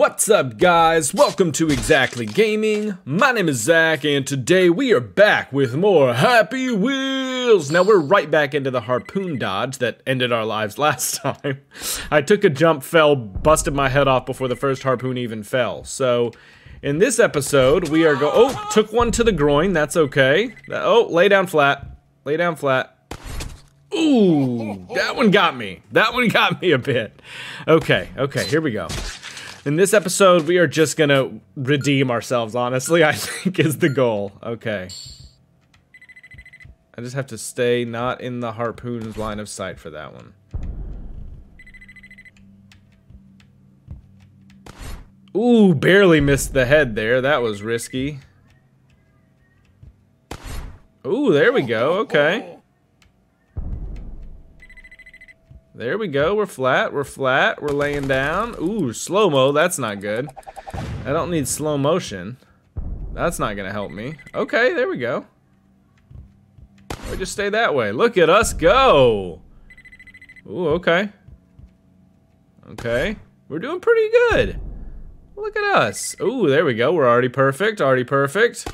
What's up guys? Welcome to ExZackly Gaming. My name is Zach and today we are back with more Happy Wheels. Now we're right back into the harpoon dodge that ended our lives last time. I took a jump, fell, busted my head off before the first harpoon even fell. So in this episode we are go- oh, took one to the groin, that's okay. Oh, lay down flat, lay down flat. Ooh, that one got me. That one got me a bit. Okay, okay, here we go. In this episode, we are just gonna redeem ourselves, honestly, I think is the goal. Okay. I just have to stay not in the harpoon's line of sight for that one. Ooh, barely missed the head there. That was risky. Ooh, there we go. Okay. There we go. We're flat. We're flat. We're laying down. Ooh, slow-mo. That's not good. I don't need slow motion. That's not going to help me. Okay, there we go. We just stay that way. Look at us go. Ooh, okay. Okay. We're doing pretty good. Look at us. Ooh, there we go. We're already perfect. Already perfect.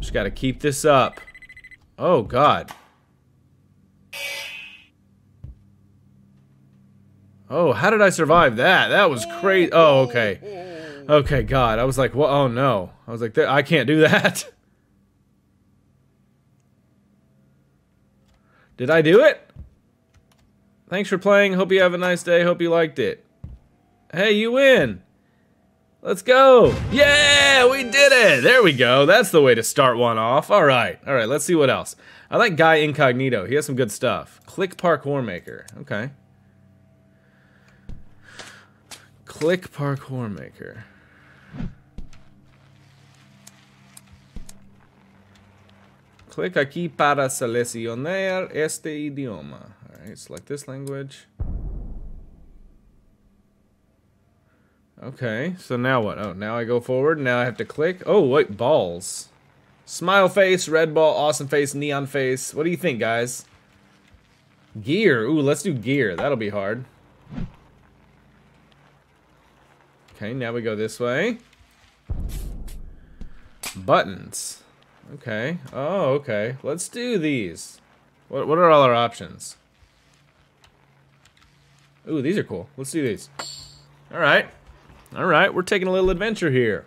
Just got to keep this up. Oh, God. Oh, how did I survive that? That was crazy. Oh, okay. Okay, God. I was like, well, oh no. I was like, I can't do that. Did I do it? Thanks for playing. Hope you have a nice day. Hope you liked it. Hey, you win. Let's go. Yeah, we did it. There we go. That's the way to start one off. All right. All right, let's see what else. I like Guy Incognito. He has some good stuff. Click Parkour Maker. Okay. Click Parkour Maker. Click aquí para seleccionar este idioma. Alright, select this language. Okay, so now what? Oh, now I go forward, now I have to click. Oh, wait, balls. Smile face, red ball, awesome face, neon face. What do you think, guys? Gear. Ooh, let's do gear. That'll be hard. Okay, now we go this way. Buttons. Okay. Oh, okay. Let's do these. What, what are all our options? Ooh, these are cool. Let's do these. Alright. Alright, we're taking a little adventure here.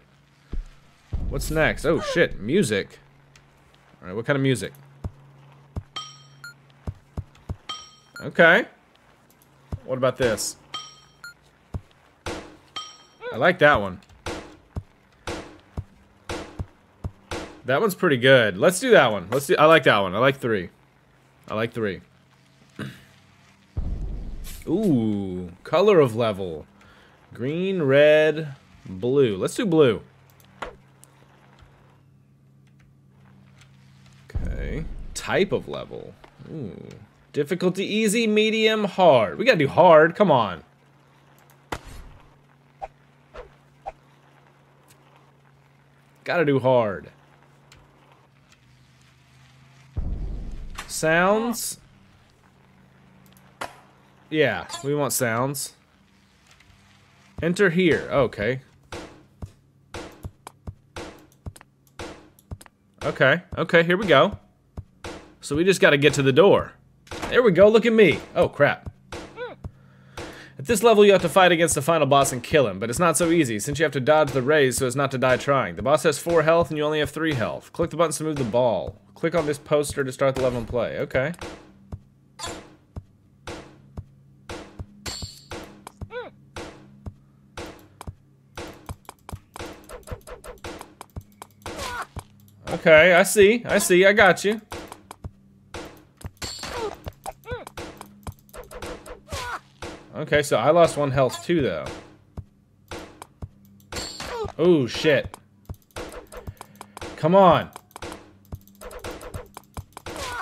What's next? Oh, shit. Music. Alright, what kind of music? Okay. What about this? I like that one. That one's pretty good. Let's do that one. Let's do. I like that one. I like three. I like three. Ooh, color of level. Green, red, blue. Let's do blue. Okay. Type of level. Ooh. Difficulty easy, medium, hard. We gotta do hard. Come on. Gotta do hard. Sounds. Yeah, we want sounds. Enter here. Okay. Okay, okay, here we go. So we just gotta get to the door. There we go, look at me. Oh, crap. At this level, you have to fight against the final boss and kill him, but it's not so easy, since you have to dodge the rays so as not to die trying. The boss has 4 health, and you only have 3 health. Click the buttons to move the ball. Click on this poster to start the level and play. Okay. Okay, I see. I see. I got you. Okay, so I lost one health too, though. Oh, shit. Come on.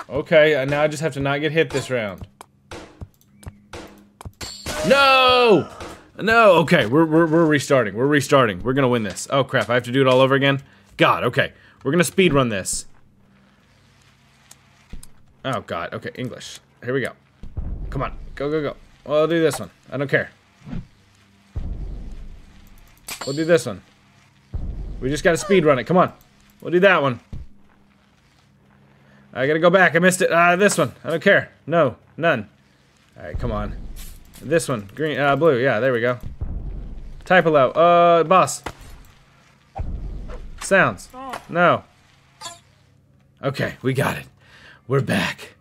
Okay, uh, now I just have to not get hit this round. No! No, okay, we're, we're, we're restarting. We're restarting. We're gonna win this. Oh, crap, I have to do it all over again? God, okay. We're gonna speed run this. Oh, God. Okay, English. Here we go. Come on. Go, go, go. Well, I'll do this one. I don't care. we'll do this one. We just gotta speed run it. Come on. We'll do that one. I gotta go back. I missed it. Uh, this one. I don't care. No, none. All right, come on. This one. Green, uh, blue. Yeah, there we go. Type low. Uh, boss. Sounds. No. Okay, we got it. We're back.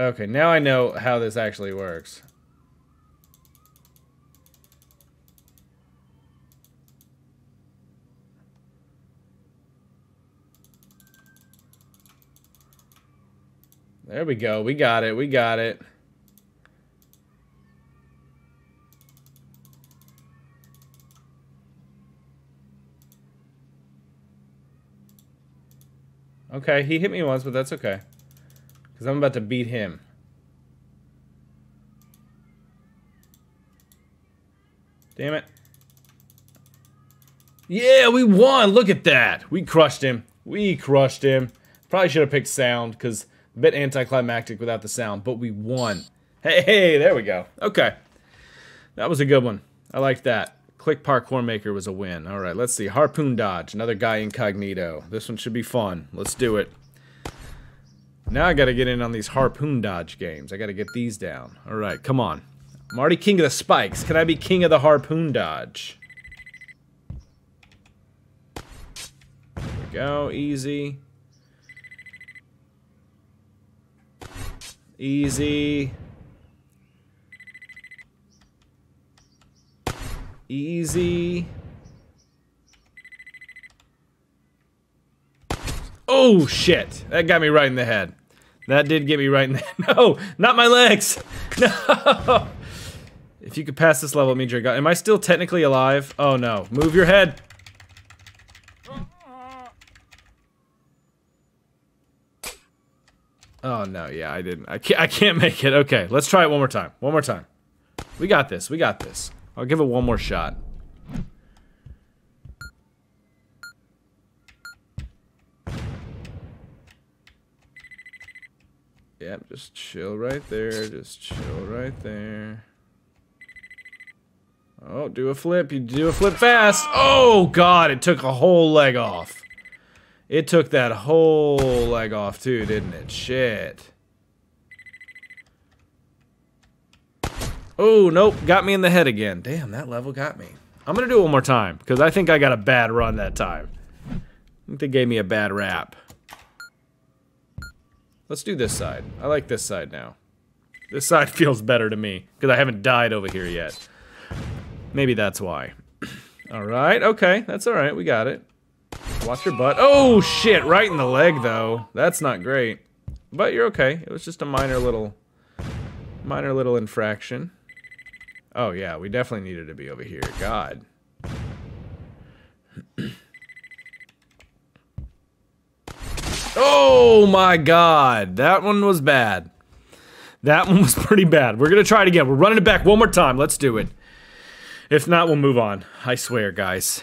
Okay, now I know how this actually works. There we go. We got it. We got it. Okay, he hit me once, but that's okay. Because I'm about to beat him. Damn it. Yeah, we won! Look at that! We crushed him. We crushed him. Probably should have picked sound, because a bit anticlimactic without the sound, but we won. Hey, hey, there we go. Okay. That was a good one. I liked that. Click Parkour Maker was a win. Alright, let's see. Harpoon Dodge, another guy incognito. This one should be fun. Let's do it. Now I gotta get in on these Harpoon Dodge games. I gotta get these down. Alright, come on. I'm already king of the spikes. Can I be king of the Harpoon Dodge? There we go. Easy. Easy. Easy. Oh, shit. That got me right in the head. That did get me right in the head. No, not my legs. No. If you could pass this level, it means you're Am I still technically alive? Oh, no. Move your head. Oh, no. Yeah, I didn't. I can't, I can't make it. Okay, let's try it one more time. One more time. We got this. We got this. I'll give it one more shot. Yep, just chill right there. Just chill right there. Oh, do a flip. You do a flip fast. Oh, God. It took a whole leg off. It took that whole leg off, too, didn't it? Shit. Oh, nope. Got me in the head again. Damn, that level got me. I'm going to do it one more time, because I think I got a bad run that time. I think they gave me a bad rap. Let's do this side. I like this side now. This side feels better to me, because I haven't died over here yet. Maybe that's why. alright, okay. That's alright. We got it. Watch your butt. Oh, shit. Right in the leg, though. That's not great. But you're okay. It was just a minor little... Minor little infraction. Oh, yeah, we definitely needed to be over here. God. oh, my God. That one was bad. That one was pretty bad. We're to try it again. We're running it back one more time. Let's do it. If not, we'll move on. I swear, guys.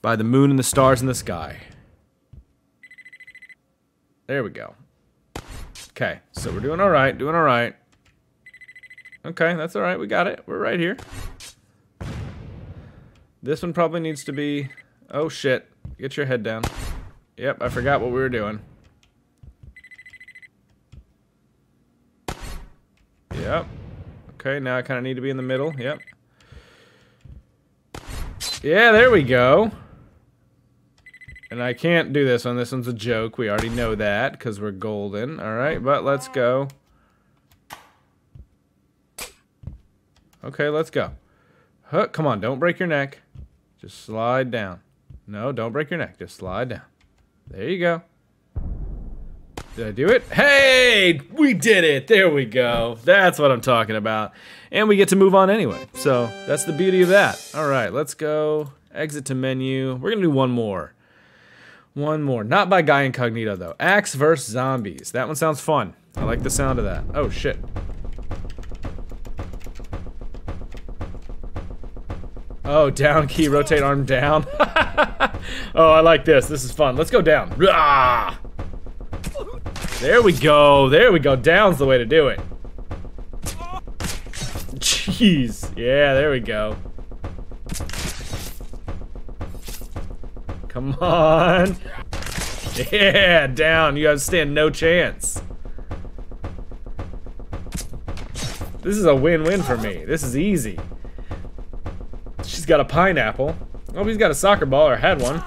By the moon and the stars in the sky. There we go. Okay, so we're doing all right, doing all right. Okay, that's all right. We got it. We're right here. This one probably needs to be... Oh, shit. Get your head down. Yep, I forgot what we were doing. Yep. Okay, now I kind of need to be in the middle. Yep. Yeah, there we go. And I can't do this one. This one's a joke. We already know that because we're golden. All right, but let's go. Okay, let's go. Huh, come on, don't break your neck. Just slide down. No, don't break your neck. Just slide down. There you go. Did I do it? Hey, we did it. There we go. That's what I'm talking about. And we get to move on anyway. So that's the beauty of that. All right, let's go. Exit to menu. We're going to do one more. One more. Not by Guy Incognito, though. Axe vs. Zombies. That one sounds fun. I like the sound of that. Oh, shit. Oh, down key, rotate arm down. oh, I like this. This is fun. Let's go down. Rah! There we go. There we go. Down's the way to do it. Jeez. Yeah, there we go. Come on. Yeah, down. You guys stand no chance. This is a win-win for me. This is easy. She's got a pineapple. Oh, he's got a soccer ball or had one.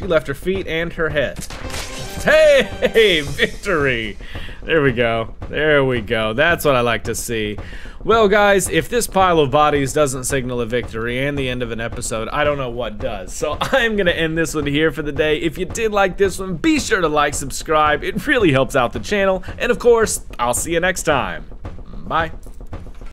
She left her feet and her head. Hey, victory! There we go. There we go. That's what I like to see. Well, guys, if this pile of bodies doesn't signal a victory and the end of an episode, I don't know what does. So I'm going to end this one here for the day. If you did like this one, be sure to like, subscribe. It really helps out the channel. And of course, I'll see you next time. Bye.